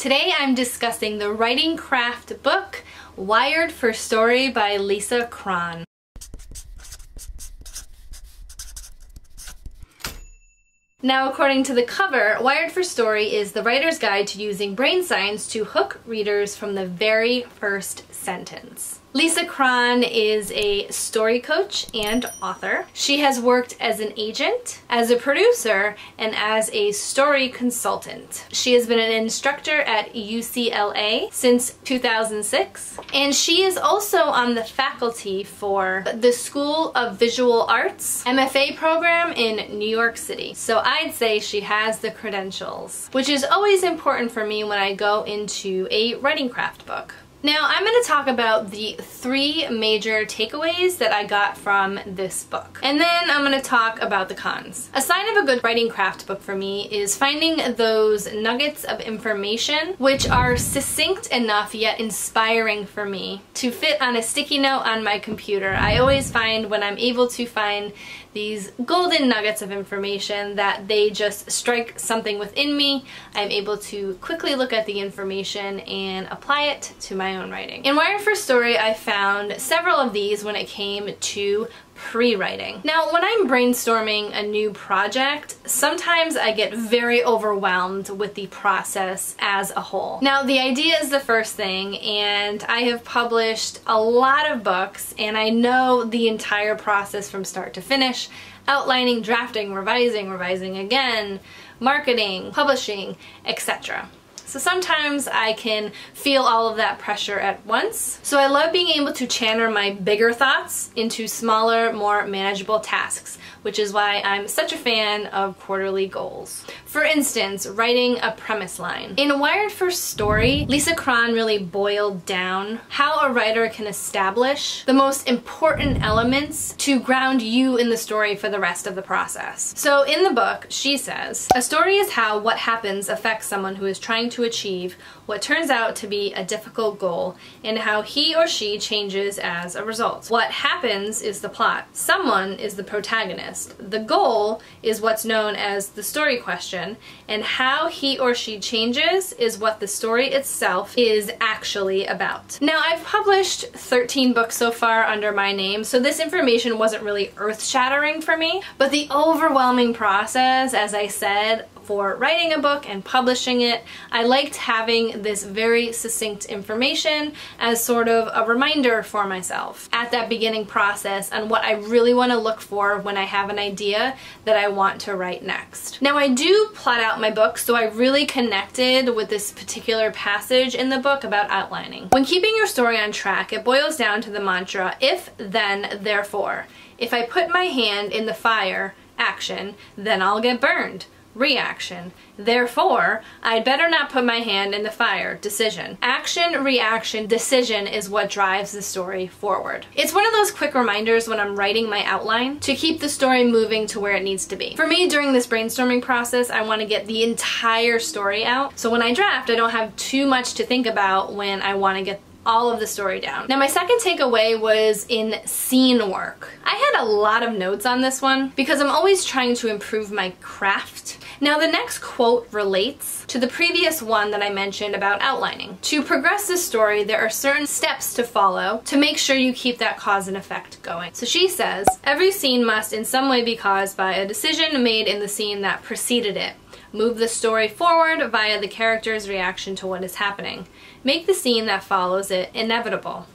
Today I'm discussing the writing craft book, Wired for Story by Lisa Cron. Now, according to the cover, Wired for Story is the writer's guide to using brain science to hook readers from the very first sentence. Lisa Cron is a story coach and author. She has worked as an agent, as a producer, and as a story consultant. She has been an instructor at UCLA since 2006, and she is also on the faculty for the School of Visual Arts MFA program in New York City. So I'd say she has the credentials, which is always important for me when I go into a writing craft book. Now I'm going to talk about the three major takeaways that I got from this book. And then I'm going to talk about the cons. A sign of a good writing craft book for me is finding those nuggets of information which are succinct enough yet inspiring for me to fit on a sticky note on my computer. I always find when I'm able to find these golden nuggets of information that they just strike something within me. I'm able to quickly look at the information and apply it to my own writing. In Wired for Story, I found several of these when it came to pre-writing. Now, when I'm brainstorming a new project, sometimes I get very overwhelmed with the process as a whole. Now, the idea is the first thing, and I have published a lot of books, and I know the entire process from start to finish, outlining, drafting, revising, revising again, marketing, publishing, etc. So sometimes I can feel all of that pressure at once. So I love being able to channel my bigger thoughts into smaller, more manageable tasks which is why I'm such a fan of quarterly goals. For instance, writing a premise line. In Wired for Story, Lisa Cron really boiled down how a writer can establish the most important elements to ground you in the story for the rest of the process. So in the book, she says, a story is how what happens affects someone who is trying to achieve what turns out to be a difficult goal and how he or she changes as a result. What happens is the plot. Someone is the protagonist the goal is what's known as the story question, and how he or she changes is what the story itself is actually about. Now, I've published 13 books so far under my name, so this information wasn't really earth-shattering for me, but the overwhelming process, as I said, for writing a book and publishing it, I liked having this very succinct information as sort of a reminder for myself at that beginning process and what I really want to look for when I have an idea that I want to write next. Now I do plot out my book, so I really connected with this particular passage in the book about outlining. When keeping your story on track, it boils down to the mantra, if, then, therefore. If I put my hand in the fire, action, then I'll get burned reaction. Therefore, I'd better not put my hand in the fire, decision. Action, reaction, decision is what drives the story forward. It's one of those quick reminders when I'm writing my outline to keep the story moving to where it needs to be. For me, during this brainstorming process, I want to get the entire story out. So when I draft, I don't have too much to think about when I want to get all of the story down. Now my second takeaway was in scene work. I had a lot of notes on this one because I'm always trying to improve my craft now the next quote relates to the previous one that I mentioned about outlining. To progress this story, there are certain steps to follow to make sure you keep that cause and effect going. So she says, every scene must in some way be caused by a decision made in the scene that preceded it. Move the story forward via the character's reaction to what is happening. Make the scene that follows it inevitable.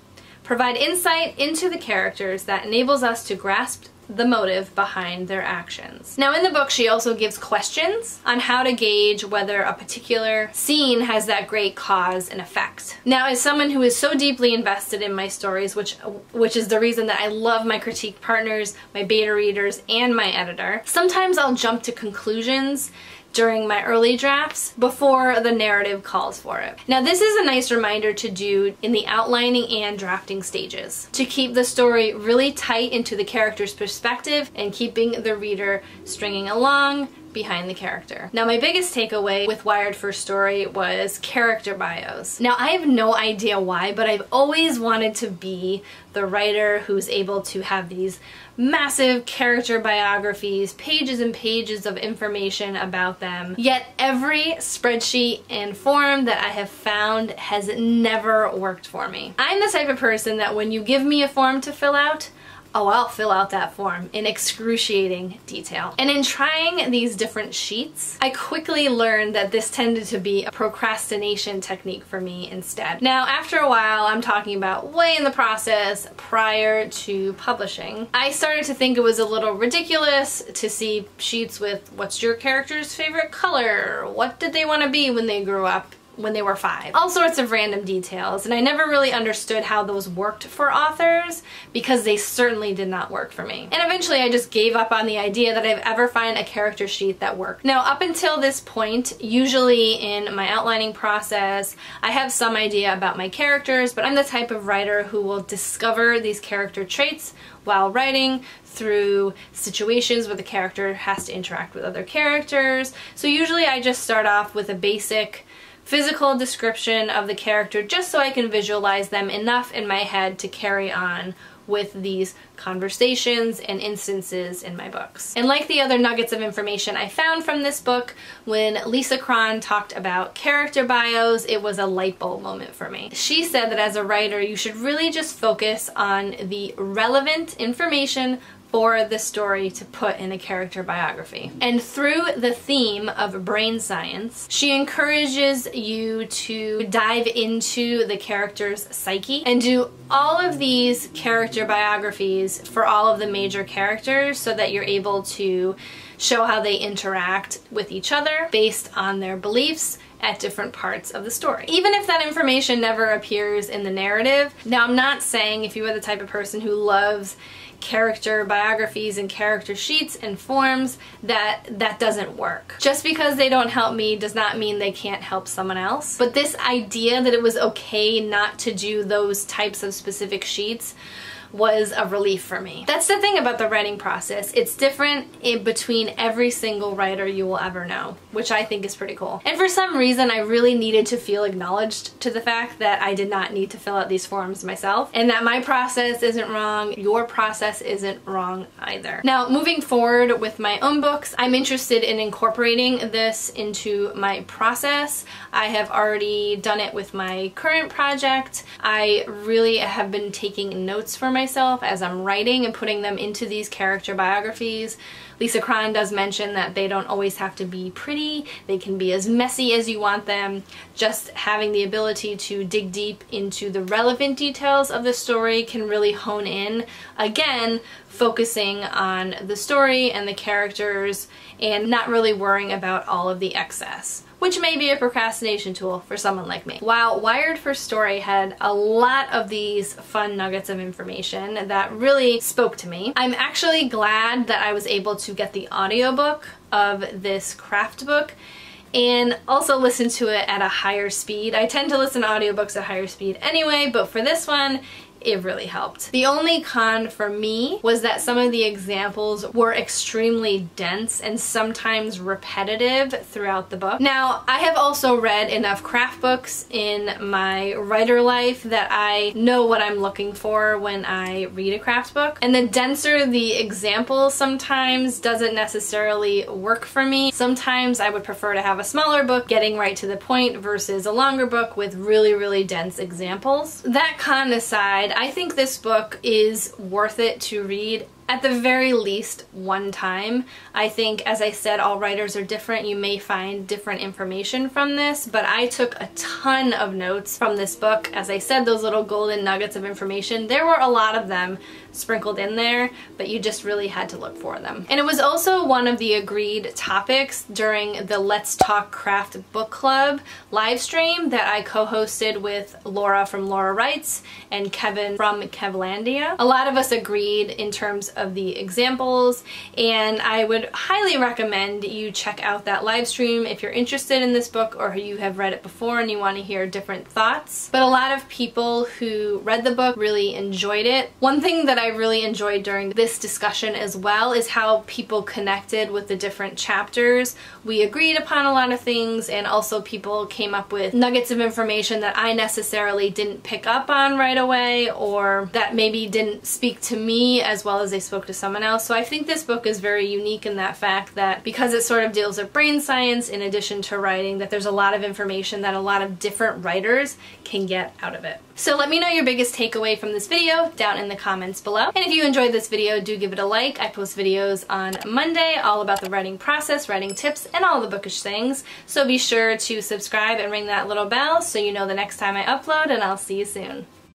Provide insight into the characters that enables us to grasp the motive behind their actions. Now in the book she also gives questions on how to gauge whether a particular scene has that great cause and effect. Now as someone who is so deeply invested in my stories, which which is the reason that I love my critique partners, my beta readers, and my editor, sometimes I'll jump to conclusions during my early drafts before the narrative calls for it. Now this is a nice reminder to do in the outlining and drafting stages to keep the story really tight into the character's perspective and keeping the reader stringing along, behind the character. Now my biggest takeaway with Wired for Story was character bios. Now I have no idea why, but I've always wanted to be the writer who's able to have these massive character biographies, pages and pages of information about them. Yet every spreadsheet and form that I have found has never worked for me. I'm the type of person that when you give me a form to fill out, oh, I'll fill out that form in excruciating detail. And in trying these different sheets, I quickly learned that this tended to be a procrastination technique for me instead. Now, after a while, I'm talking about way in the process prior to publishing, I started to think it was a little ridiculous to see sheets with what's your character's favorite color? What did they want to be when they grew up? When they were five. All sorts of random details, and I never really understood how those worked for authors because they certainly did not work for me. And eventually I just gave up on the idea that I've ever find a character sheet that worked. Now up until this point, usually in my outlining process, I have some idea about my characters, but I'm the type of writer who will discover these character traits while writing through situations where the character has to interact with other characters. So usually I just start off with a basic physical description of the character just so I can visualize them enough in my head to carry on with these conversations and instances in my books. And like the other nuggets of information I found from this book, when Lisa Cron talked about character bios, it was a light bulb moment for me. She said that as a writer, you should really just focus on the relevant information for the story to put in a character biography. And through the theme of brain science, she encourages you to dive into the character's psyche and do all of these character biographies for all of the major characters so that you're able to show how they interact with each other based on their beliefs at different parts of the story. Even if that information never appears in the narrative, now I'm not saying if you are the type of person who loves character biographies and character sheets and forms that that doesn't work. Just because they don't help me does not mean they can't help someone else. But this idea that it was okay not to do those types of specific sheets was a relief for me. That's the thing about the writing process. It's different in between every single writer you will ever know, which I think is pretty cool. And for some reason, I really needed to feel acknowledged to the fact that I did not need to fill out these forms myself and that my process isn't wrong, your process isn't wrong either. Now, moving forward with my own books, I'm interested in incorporating this into my process. I have already done it with my current project. I really have been taking notes for myself as I'm writing and putting them into these character biographies. Lisa Cron does mention that they don't always have to be pretty, they can be as messy as you want them. Just having the ability to dig deep into the relevant details of the story can really hone in, again, focusing on the story and the characters and not really worrying about all of the excess which may be a procrastination tool for someone like me. While Wired for Story had a lot of these fun nuggets of information that really spoke to me, I'm actually glad that I was able to get the audiobook of this craft book and also listen to it at a higher speed. I tend to listen to audiobooks at higher speed anyway, but for this one, it really helped. The only con for me was that some of the examples were extremely dense and sometimes repetitive throughout the book. Now, I have also read enough craft books in my writer life that I know what I'm looking for when I read a craft book. And the denser the example sometimes doesn't necessarily work for me. Sometimes I would prefer to have a smaller book getting right to the point versus a longer book with really, really dense examples. That con aside, I think this book is worth it to read at the very least one time. I think, as I said, all writers are different. You may find different information from this, but I took a ton of notes from this book. As I said, those little golden nuggets of information, there were a lot of them sprinkled in there, but you just really had to look for them. And it was also one of the agreed topics during the Let's Talk Craft Book Club live stream that I co-hosted with Laura from Laura Writes and Kevin from Kevlandia. A lot of us agreed in terms of the examples and I would highly recommend you check out that live stream if you're interested in this book or you have read it before and you want to hear different thoughts. But a lot of people who read the book really enjoyed it. One thing that I really enjoyed during this discussion as well is how people connected with the different chapters. We agreed upon a lot of things and also people came up with nuggets of information that I necessarily didn't pick up on right away or that maybe didn't speak to me as well as they spoke to someone else. So I think this book is very unique in that fact that because it sort of deals with brain science in addition to writing that there's a lot of information that a lot of different writers can get out of it. So let me know your biggest takeaway from this video down in the comments below. And if you enjoyed this video, do give it a like. I post videos on Monday all about the writing process, writing tips, and all the bookish things. So be sure to subscribe and ring that little bell so you know the next time I upload, and I'll see you soon.